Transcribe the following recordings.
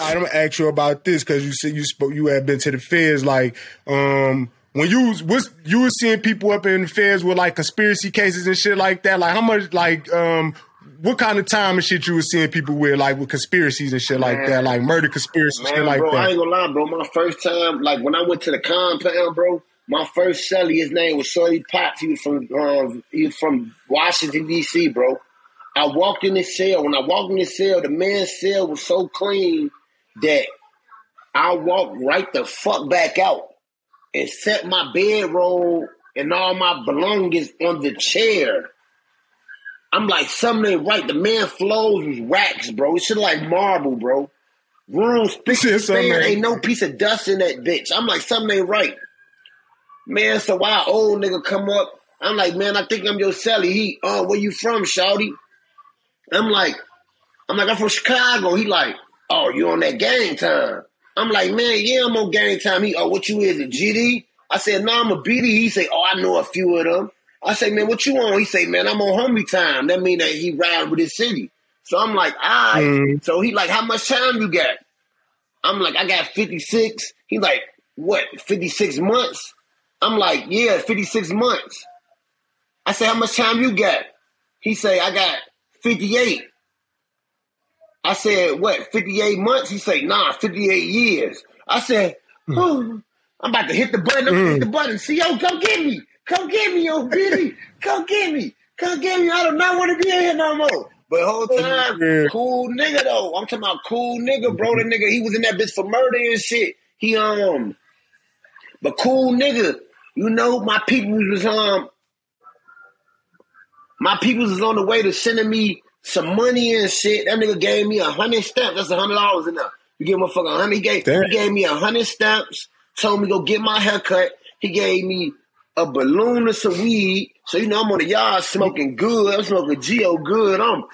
I'm gonna ask you about this because you said you spoke. You had been to the feds. Like, um, when you was you were seeing people up in the feds with like conspiracy cases and shit like that. Like, how much? Like, um, what kind of time and shit you were seeing people with like with conspiracies and shit like that, like murder conspiracies, Man, shit like bro, that. I ain't gonna lie, bro. My first time, like when I went to the compound, bro. My first celly, his name was Shorty Potts. He was from um, he was from Washington D.C., bro. I walked in his cell. When I walked in his cell, the man's cell was so clean that I walked right the fuck back out and set my bedroll and all my belongings on the chair. I'm like, something ain't right. The man flows was wax, bro. It's shit like marble, bro. Room spick span, ain't- no piece of dust in that bitch. I'm like, something ain't right. Man, so why old nigga come up? I'm like, man, I think I'm your celly. He, oh, where you from, Shouty? I'm like, I'm like, I'm from Chicago. He like, oh, you on that gang time? I'm like, man, yeah, I'm on gang time. He, oh, what you is, a GD? I said, no, I'm a BD. He say, oh, I know a few of them. I say, man, what you on? He say, man, I'm on homie time. That mean that he ride with his city. So I'm like, all right. Mhm. So he like, how much time you got? I'm like, I got 56. He like, what, 56 months? I'm like, yeah, 56 months. I say, how much time you got? He say, I got 58. I said, what, 58 months? He say, nah, 58 years. I said, oh, I'm about to hit the button. I'm gonna hit the button. See, yo, come get me. Come get me, yo, Billy. Come get me. Come get me. I do not want to be in here no more. But the whole time, Yeah. cool nigga though. I'm talking about cool nigga, bro. The nigga, he was in that bitch for murder and shit. He um, but cool nigga. You know, my people was um, my people was on the way to sending me some money and shit. That nigga gave me a hundred stamps. That's a hundred dollars enough. You give a fuck a hundred. He gave, Damn. he gave me a hundred stamps. Told me go get my haircut. He gave me a balloon of some weed. So you know I'm on the yard smoking good. I'm smoking Geo good. I'm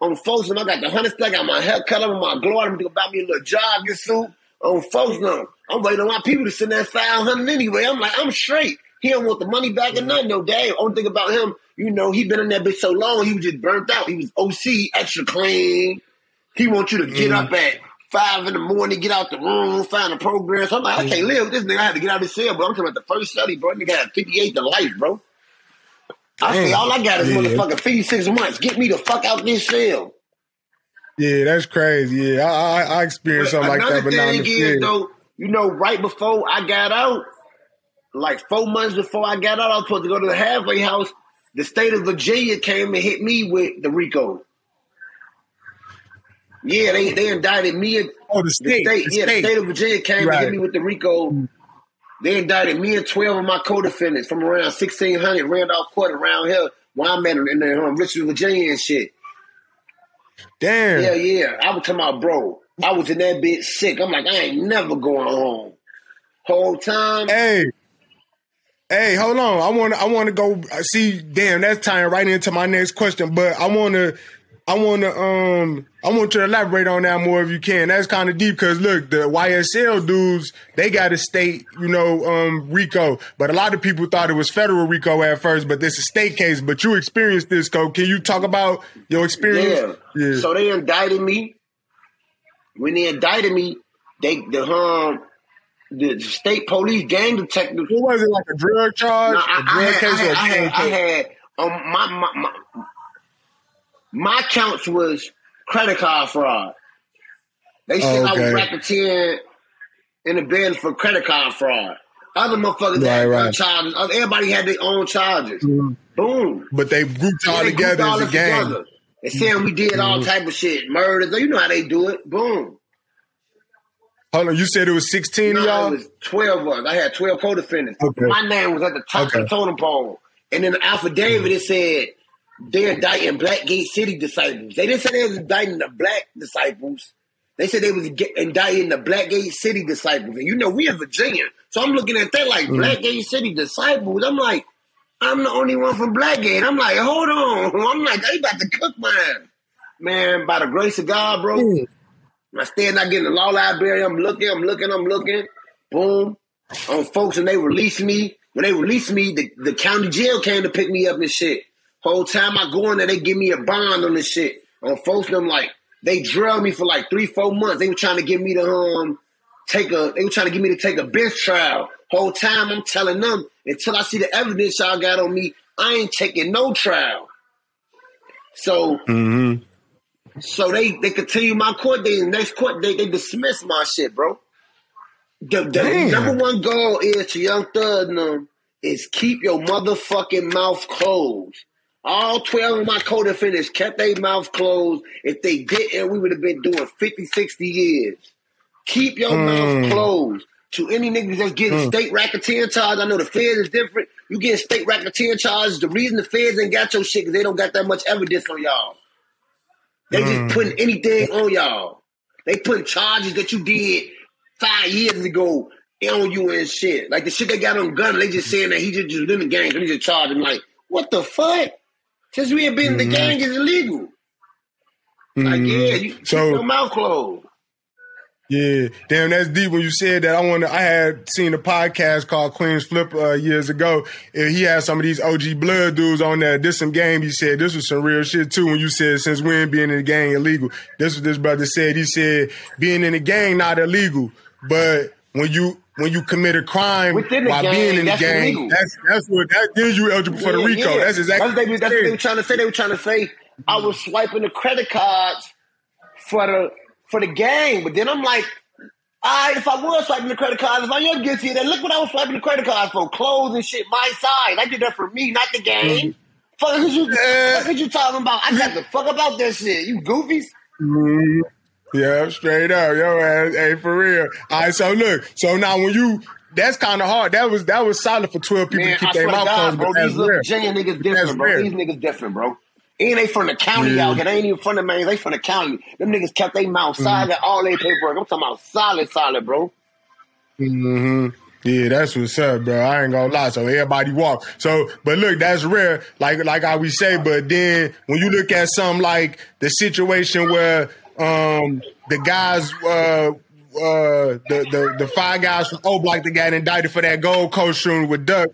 on Folsom. I got the hundred stamp. I got my haircut. I'm in my glory. I'm gonna buy me a little jogging suit on Folsom. I'm waiting on my people to send that five hundred anyway. I'm like I'm straight. He don't want the money back or nothing. No, damn. Only thing about him, you know, he been in that bitch so long, he was just burnt out. He was OC, extra clean. He wants you to get mm-hmm. up at five in the morning, get out the room, find a program. So I'm like, I can't mm-hmm. live with this nigga. I had to get out of his cell, bro. I'm talking about the first study, bro. Nigga had 58 to life, bro. I say, all I got is Yeah. motherfucking 56 months. Get me the fuck out this cell. Yeah, that's crazy. Yeah, I I, I experienced something like that, but not in the is, though, you know, right before I got out, like four months before I got out, I was supposed to go to the halfway house. The state of Virginia came and hit me with the RICO. Yeah, they, they indicted me. and- Oh, the The state, state, the yeah, state. the state of Virginia came and hit me with the RICO. They indicted me and 12 of my co-defendants from around 1600 Randolph Court around here where I'm at in the, um, Richmond, Virginia and shit. Damn. Yeah, yeah. I was talking about, bro. I was in that bitch sick. I'm like, I ain't never going home. Whole time. Hey. Hey, hold on. I want to. I want to go see. Damn, that's tying right into my next question. But I want to. I want to. Um. I want you to elaborate on that more if you can. That's kind of deep because look, the YSL dudes they got a state, you know, um, RICO. But a lot of people thought it was federal RICO at first. But this is state case. But you experienced this, Co. Can you talk about your experience? Yeah. So they indicted me. When they indicted me, they the um the state police gang detectives. what was it like a drug charge, No, a I, I drug had, case, I or a had, I I had um my my, my my counts was credit card fraud. They said I was Okay. racketeering in the bed for credit card fraud. Other motherfuckers Right, had right. charges. Everybody had their own charges. Boom. But they grouped all They grouped together all as a gang. together. And saying we did all type of shit, murders. You know how they do it. Boom. Hold on, you said it was sixteen No, of y'all. it was 12 of us. I had 12 co-defendants. Okay. My name was at the top Okay. of the totem pole. And in the affidavit, it said they're indicting Blackgate City disciples. They didn't say they was indicting the black disciples. They said they was get, indicting the Blackgate City disciples. And you know, we in Virginia. So I'm looking at that like mm. Blackgate City disciples. I'm like, I'm the only one from Blackgate. I'm like, hold on. I'm like, they about to cook mine. Man, by the grace of God, bro. Mm. I stand out getting the law library. I'm looking, I'm looking, I'm looking. Boom. On folks, and they released me. When they released me, the, the county jail came to pick me up and shit. Whole time I go in there, they give me a bond on this shit. On folks, them like, They drilled me for like three, four months. They were trying to get me to um take a. They were trying to get me to take a bench trial. Whole time I'm telling them until I see the evidence y'all got on me, I ain't taking no trial. So, Mm-hmm. So they they continue my court date. The next court date, they dismiss my shit, bro. The, the number one goal is to Young Thug and them is keep your motherfucking mouth closed. All 12 of my co-defendants kept their mouth closed. If they didn't, we would have been doing 50, 60 years. Keep your Mm. mouth closed. To any niggas that's getting state racketeering charges, I know the feds is different. You getting state racketeering charges. The reason the feds ain't got your shit because they don't got that much evidence on y'all. They Mm. just putting anything on y'all. They putting charges that you did five years ago on you and shit. Like the shit they got on gun, they just saying that he just, just in the gang. They just charge him like, what the fuck? Since we ain't been in the Mhm. gang, is illegal. Like, Mhm. yeah, you keep your mouth closed. Yeah, damn, that's deep. When you said that, I want to. I had seen a podcast called Queenzflip uh, years ago, and he had some of these OG blood dudes on there. This some game. He said this was some real shit too. When you said since when being in the gang illegal, this was this brother said. He said being in the gang not illegal, but when you when you commit a crime Within the while gang, being in the gang, illegal. that's that's what that gives you eligible for the Yeah, RICO. yeah. That's exactly That's what, they, that's what they were trying to say. They were trying to say I was swiping the credit cards for the for the game. but then I'm like, all right, if I was swiping the credit cards, if I am guilty, then look what I was swiping the credit cards for: clothes and shit, my size. I did that for me, not the gang. Fuck what you? Yeah. Fuck is you talking about? I got the fuck about that shit. You goofies. Mhm. Yeah, straight up, yo ass. Hey, for real. All right, so look, so now when you, that's kind of hard. That was that was solid for twelve people Man, to keep their swear to mouth closed, bro, but these little rare. Virginia niggas That's different, bro. rare. These niggas different, bro. And they from the county Yeah. out here. They ain't even from the man. They from the county. Them niggas kept their mouth Mm-hmm. solid, all their paperwork. I'm talking about solid, solid, bro. hmm Yeah, that's what's up, bro. I ain't gonna lie. So everybody walk. So, but look, that's rare. Like like I we say. But then when you look at something like the situation where um the guys uh uh the the the five guys from O Block that got indicted for that Gold Coast shooting with Duck.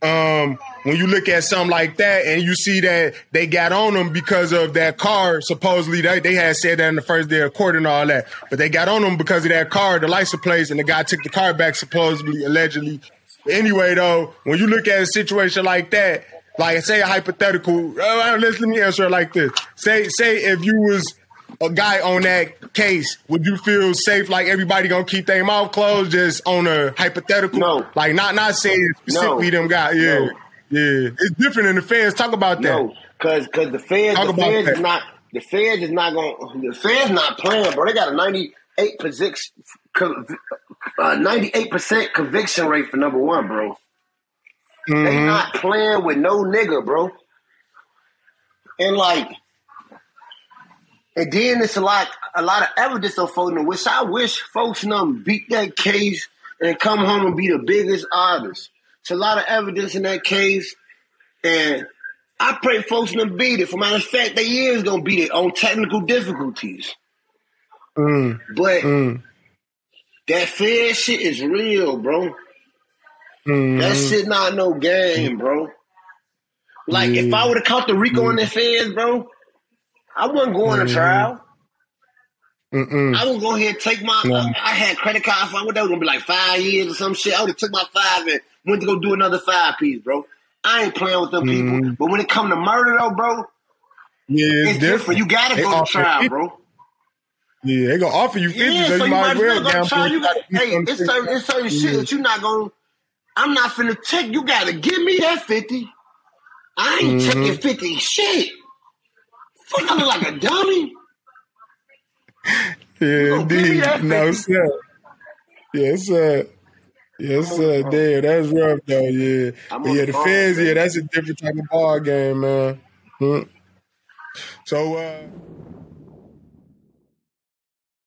Um, when you look at something like that and you see that they got on them because of that car, supposedly they, they had said that in the first day of court and all that, but they got on them because of that car, the license plates, and the guy took the car back supposedly, allegedly. Anyway, though, when you look at a situation like that, like say a hypothetical, uh, let's let me answer it like this: say say if you was a guy on that case, would you feel safe? Like everybody gonna keep their mouth closed, just on a hypothetical? No. Like not not saying specifically No. them guys. Yeah, No. Yeah. It's different than the feds. Talk about that. No, because because the feds, Talk the about feds that. is not the feds is not going. The feds not playing, bro. They got a ninety eight uh, ninety eight percent conviction rate for number one, bro. They Mhm. not playing with no nigga, bro. And like, and then it's a lot, a lot of evidence of folks. Which I wish folks them beat that case and come home and be the biggest artists. It's a lot of evidence in that case, and I pray folks gonna beat it. For matter of fact, they is gonna beat it on technical difficulties. Mm, But mm, that fair shit is real, bro. mm. That shit not no game, bro. Like if I would have caught the Rico in the feds, bro, I wasn't going to Mhm. trial. Mm-mm. I would go ahead and take my. I, I had credit card I what that was gonna be like five years or some shit. I would have took my five and went to go do another five piece, bro. I ain't playing with them people. Mhm. But when it come to murder, though, bro, Yeah, it's, it's different. You gotta They go to trial, bro. Yeah, they gonna offer you fifty, Yeah, so, so you might as well go trial. You got, hey, it's certain, it's certain shit that you're not gonna. I'm not finna check. You gotta give me that fifty. I ain't Mhm. checking fifty shit. Fuck, I look like a dummy. Yeah, gonna give me indeed. No, sir. Yes, sir. Yes, sir. Damn, that's rough though. Yeah, I'm but yeah, the the phone, feds. Yeah, that's a different type of ball game, man. Hmm. So, uh,